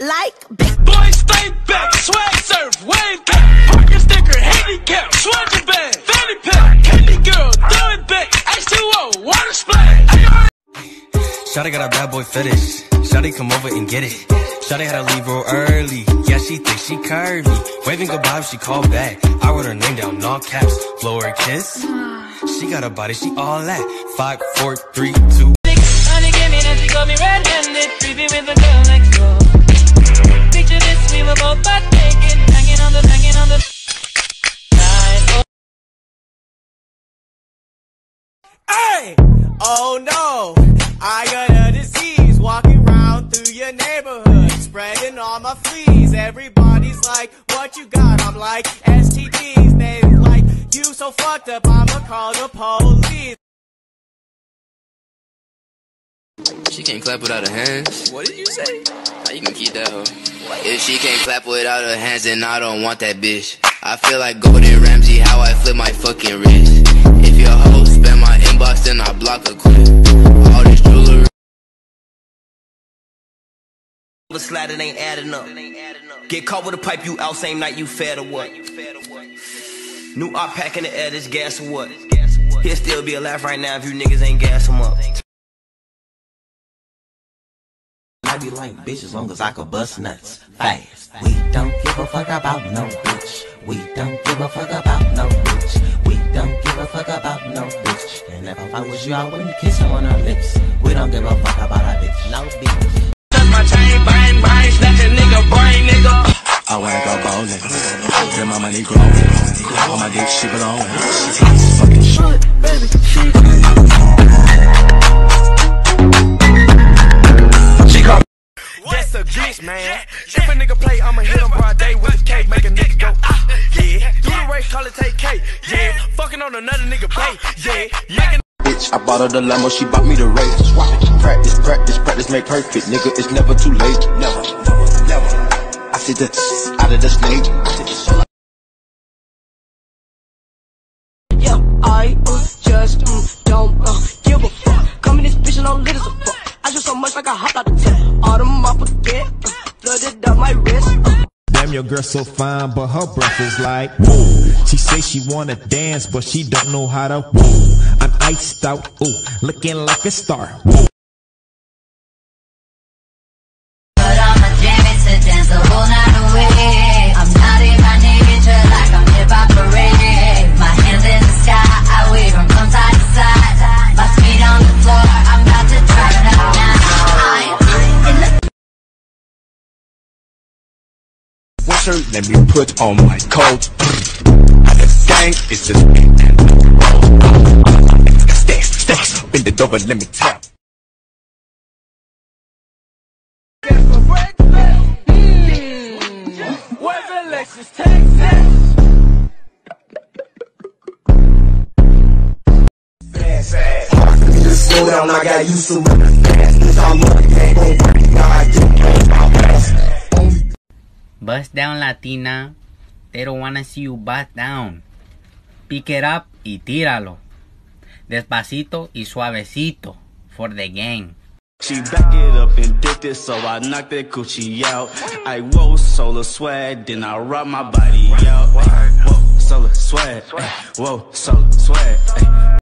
like big. Boy, stay back, swag surf, wave cap, parking sticker, handicap, swagger bag, fanny pack, candy girl, throw it back, H2O, water splash. Shawty got a bad boy fetish. Shawty come over and get it. Shawty had to leave real early. Yeah, she thinks she curvy. Waving goodbye, she called back. I wrote her name down, all caps. Blow her a kiss. She got a body, she all that. Five, four, three, two. Honey came in and she got me red-handed, creepy with the girl Hey! Oh no! I got a disease walking around through your neighborhood, spreading all my fleas. Everybody's like, what you got? I'm like, STDs. They like, you so fucked up, I'ma call the police. She can't clap without her hands. What did you say? How you can keep that hoe? If she can't clap without her hands, then I don't want that bitch. I feel like Gordon Ramsay, how I flip my fucking wrist. If your hoe spend my inbox, then I block a quick. All this jewelry. The slat it ain't adding up. Get caught with a pipe, you out same night you fed or what? New art pack in the air, this gas or what? He'll still be alive right now if you niggas ain't gas him up. I be like bitch as long as I could bust nuts fast. We don't give a fuck about no bitch. We don't give a fuck about no bitch. We don't give a fuck about no bitch. And if I was you, I wouldn't kiss her on her lips. We don't give a fuck about a bitch. No bitch. Touch my chain, bang, bang, snatch a nigga brain, nigga. I wanna go bowling. Then my money growing. On my dick, she belong. She fucking shit, baby. She That's a bitch, man. If a nigga play, I'ma hit him broad day with a cake, make a nigga go, ah, yeah. Do the race, call it take cake, yeah. Fucking on another nigga pay, yeah. Making bitch. I bought her the Lambo, she bought me the race. Practice, practice, practice, make perfect. Nigga, it's never too late. Never, never, never. I see the out of the snake. Yeah, I uh, just mm, don't uh, give a fuck. Come in this bitch and I'm lit as a fuck. I just so much like I hopped out the tip. Autumn, I forget. Uh, flooded up my wrist. Uh, Damn, your girl so fine, but her breath is like woo. She say she wanna dance, but she don't know how to woo. I'm iced out, ooh, looking like a star. Woo. But I'ma jam it to dance the whole night away. I'm not in my nature like I'm hip hop parade. My hands in the sky, I wave from from side to side. My feet on the floor, I'm to try it now. I'm in the One let me put on my coat. At the gang, it's just me and the roll. Stacks, stacks, bend it over, let me tap. Down. Bust down Latina. They don't wanna see you bust down. Pick it up y tíralo. Despacito y suavecito. For the gang. She back it up and did this, so I knocked that coochie out. I whoa, solar swag, then I rock my body out. Whoa, solar swag, whoa, solar swag.